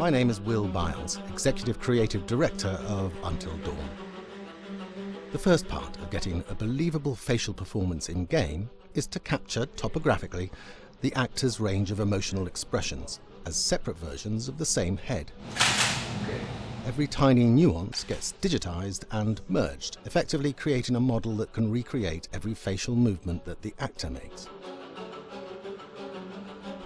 My name is Will Byles, Executive Creative Director of Until Dawn. The first part of getting a believable facial performance in game is to capture topographically the actor's range of emotional expressions as separate versions of the same head. Every tiny nuance gets digitized and merged, effectively creating a model that can recreate every facial movement that the actor makes.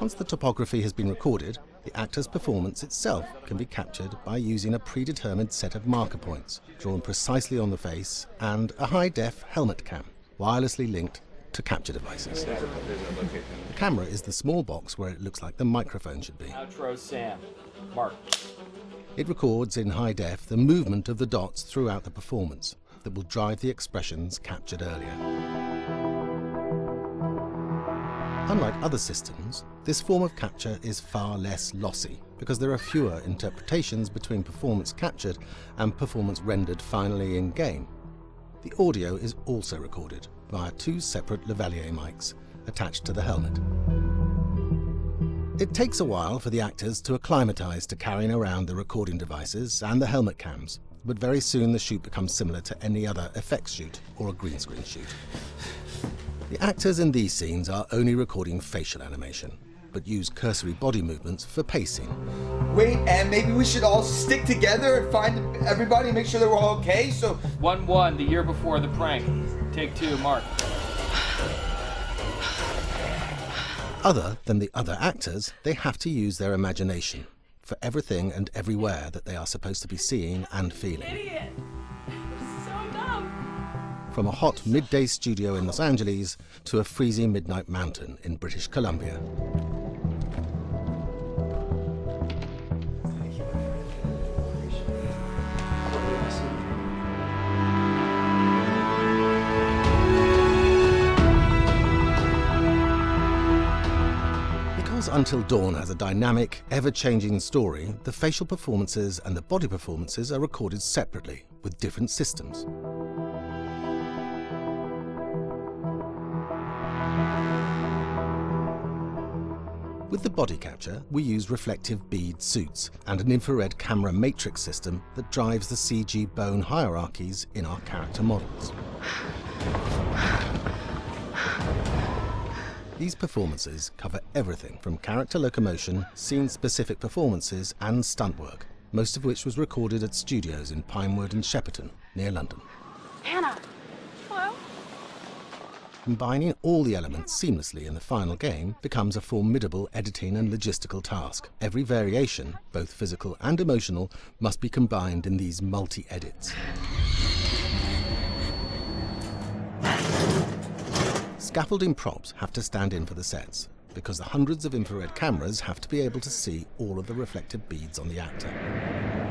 Once the topography has been recorded, the actor's performance itself can be captured by using a predetermined set of marker points drawn precisely on the face and a high-def helmet cam, wirelessly linked to capture devices. The camera is the small box where it looks like the microphone should be. Outro Sam. Mark. It records in high def the movement of the dots throughout the performance that will drive the expressions captured earlier. Unlike other systems, this form of capture is far less lossy because there are fewer interpretations between performance captured and performance rendered finally in game. The audio is also recorded via two separate lavalier mics attached to the helmet. It takes a while for the actors to acclimatise to carrying around the recording devices and the helmet cams, but very soon the shoot becomes similar to any other effects shoot or a green screen shoot. The actors in these scenes are only recording facial animation, but use cursory body movements for pacing. Wait, and maybe we should all stick together and find everybody, make sure that we're all okay. So 1 1, the year before the prank. Take two, Mark. Other than the other actors, they have to use their imagination for everything and everywhere that they are supposed to be seeing and feeling. Idiot. From a hot midday studio in Los Angeles to a freezing midnight mountain in British Columbia. Because Until Dawn has a dynamic, ever-changing story, the facial performances and the body performances are recorded separately with different systems. With the body capture, we use reflective bead suits and an infrared camera matrix system that drives the CG bone hierarchies in our character models. These performances cover everything from character locomotion, scene-specific performances and stunt work, most of which was recorded at studios in Pinewood and Shepperton, near London. Anna. Combining all the elements seamlessly in the final game becomes a formidable editing and logistical task. Every variation, both physical and emotional, must be combined in these multi-edits. Scaffolding props have to stand in for the sets because the hundreds of infrared cameras have to be able to see all of the reflected beads on the actor.